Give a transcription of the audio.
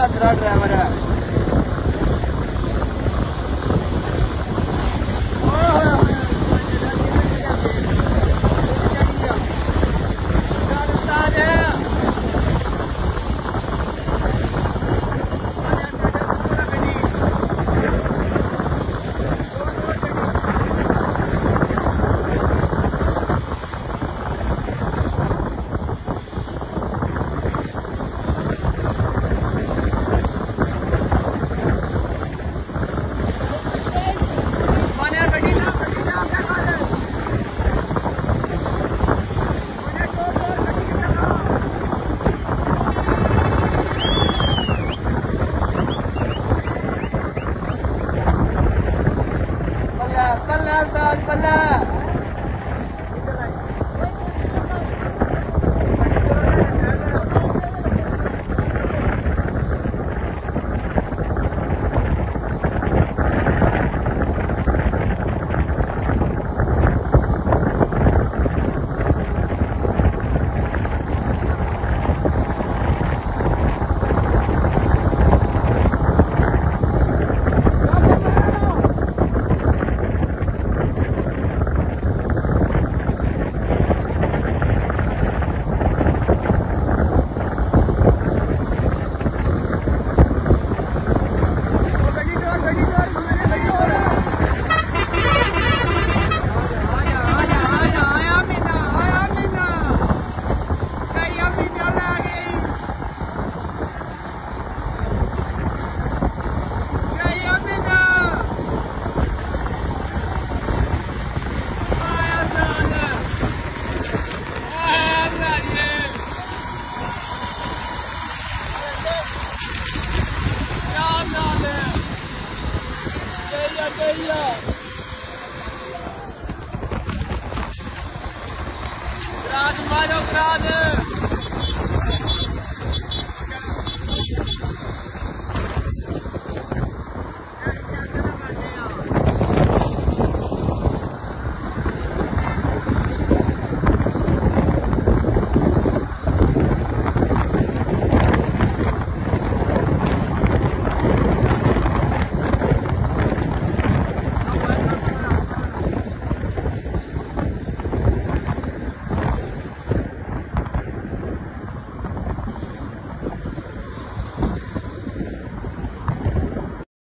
لا يا ولا Saan pala? ਪੱਲਾ ਸਾਲ ਪੱਲਾ ਰਾਜ ਮਾਰੋ ਰਾਜ